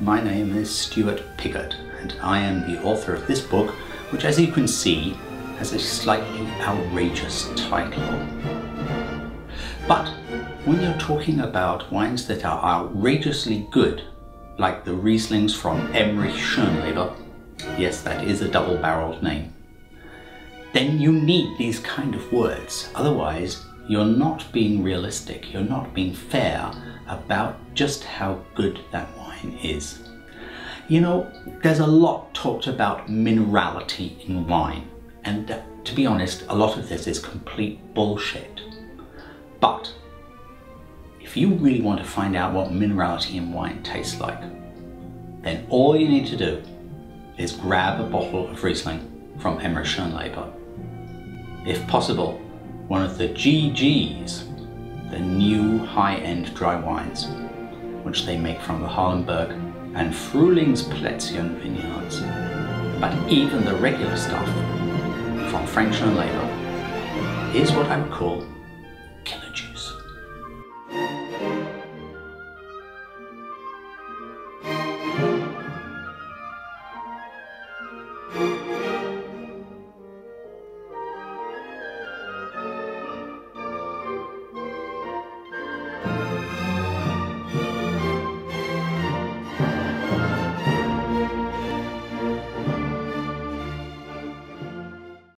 my name is Stuart Pigott and I am the author of this book, which as you can see, has a slightly outrageous title. But when you're talking about wines that are outrageously good, like the Rieslings from Emrich Schönleber, yes, that is a double-barreled name, then you need these kind of words. Otherwise, you're not being realistic, you're not being fair about just how good that wine is. You know, there's a lot talked about minerality in wine, and to be honest, a lot of this is complete bullshit. But if you really want to find out what minerality in wine tastes like, then all you need to do is grab a bottle of Riesling from Emrich Schönleber. If possible, one of the GGs, the new high-end dry wines, which they make from the Halenberg and Frühlingsplätzchen vineyards. But even the regular stuff from Frank Schönleber is what I would call